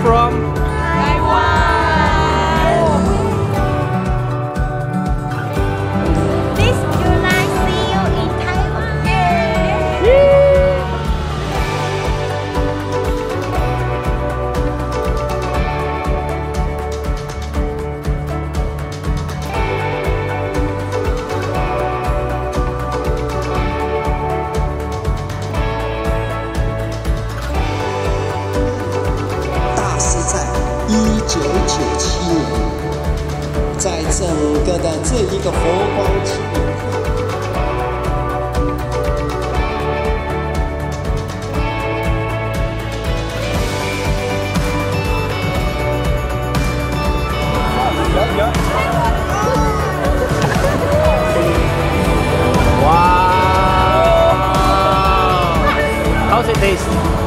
From? This 一九九七年，在整个的这一个佛光纪念馆。” Wow! How's it taste?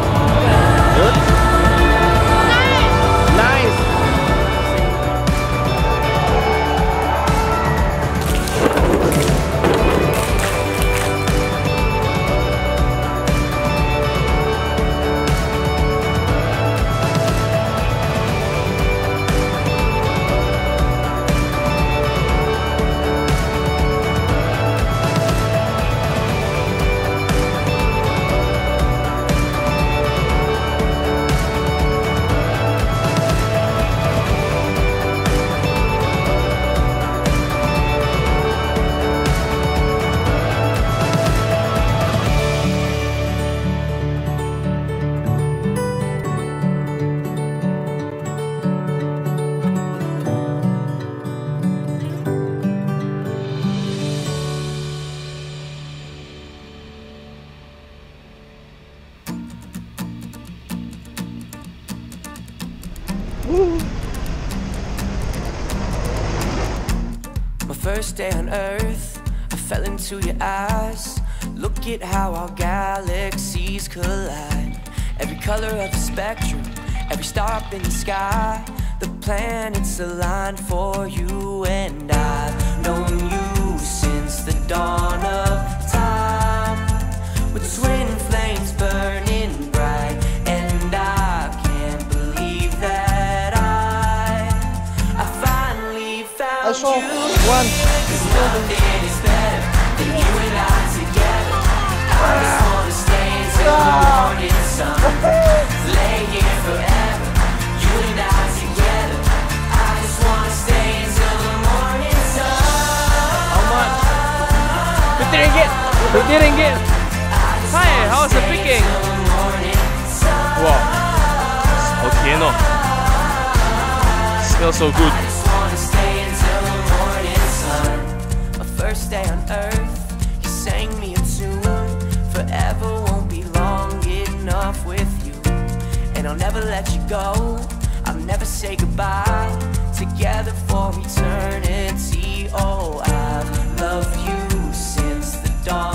First day on Earth, I fell into your eyes. Look at how our galaxies collide. Every color of the spectrum, every star up in the sky. The planets aligned for you, and I've known you since the dawn of time. With twin flames burning bright, and I can't believe that I, I finally found saw you. one. Better you and I together. Just wanna stay until the morning sun. Lay here forever, you and I together. I just wanna stay until the morning sun. How much? We didn't get. We didn't get. Hi, the picking? Wow. Okay, no. Smells so good. Day on earth, you sang me a tune. Forever won't be long enough with you. And I'll never let you go. I'll never say goodbye. Together for eternity. Oh, I've loved you since the dawn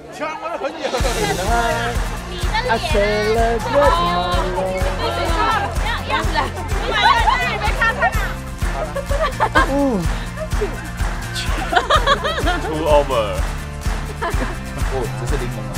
强哥很牛啊！你的脸，哦，要要起来，快快，别怕，别怕。哈哈哈哈哈，Two over。哦，这是柠檬啊。